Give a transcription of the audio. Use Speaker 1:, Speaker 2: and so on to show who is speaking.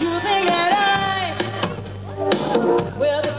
Speaker 1: You think that I will